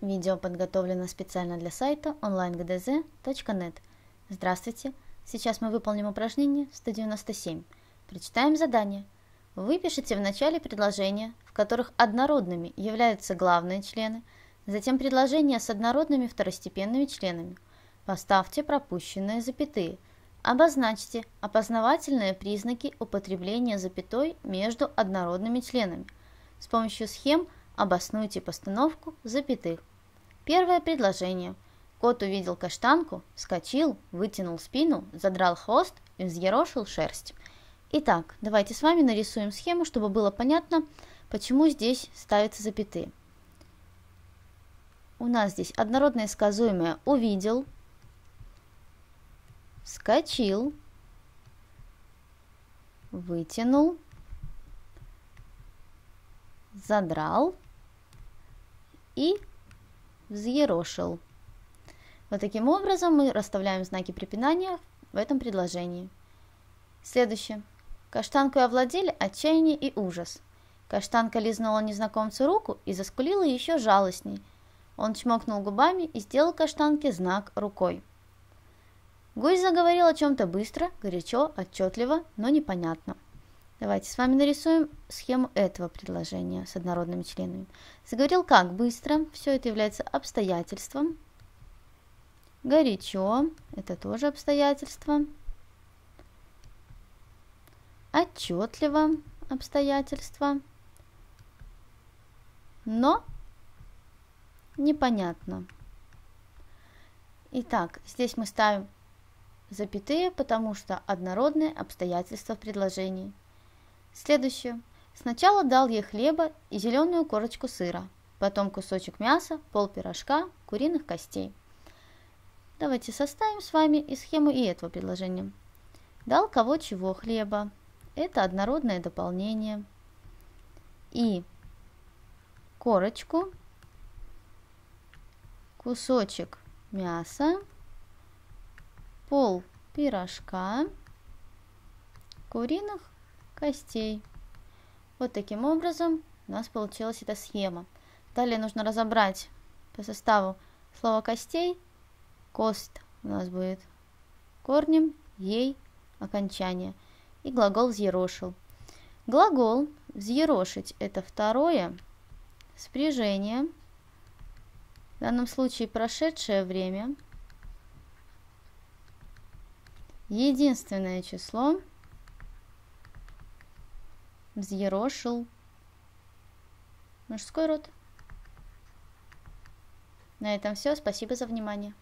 Видео подготовлено специально для сайта onlinegdz.net. Здравствуйте! Сейчас мы выполним упражнение 197. Прочитаем задание. Вы пишете в начале предложения, в которых однородными являются главные члены, затем предложения с однородными второстепенными членами. Поставьте пропущенные запятые. Обозначьте опознавательные признаки употребления запятой между однородными членами. С помощью схем – Обоснуйте постановку запятых. Первое предложение. Кот увидел каштанку, вскочил, вытянул спину, задрал хвост и взъерошил шерсть. Итак, давайте с вами нарисуем схему, чтобы было понятно, почему здесь ставятся запятые. У нас здесь однородное сказуемое «увидел», «вскочил», «вытянул», «задрал», и взъерошил. Вот таким образом мы расставляем знаки препинания в этом предложении. Следующее. Каштанку овладели отчаяние и ужас. Каштанка лизнула незнакомцу руку и заскулила еще жалостней. Он чмокнул губами и сделал каштанке знак рукой. Гусь заговорил о чем-то быстро, горячо, отчетливо, но непонятно. Давайте с вами нарисуем схему этого предложения с однородными членами. Заговорил как быстро, все это является обстоятельством. Горячо, это тоже обстоятельство. Отчетливо, обстоятельство. Но непонятно. Итак, здесь мы ставим запятые, потому что однородные обстоятельства в предложении. Следующее. Сначала дал ей хлеба и зеленую корочку сыра, потом кусочек мяса, пол пирожка, куриных костей. Давайте составим с вами и схему и этого предложения. Дал кого чего хлеба. Это однородное дополнение. И корочку, кусочек мяса, пол пирожка, куриных костей. Вот таким образом у нас получилась эта схема. Далее нужно разобрать по составу слово костей. Кост у нас будет корнем, ей, окончание. И глагол взъерошил. Глагол взъерошить это второе спряжение. В данном случае прошедшее время. Единственное число взъерошил мужской род. На этом все. Спасибо за внимание.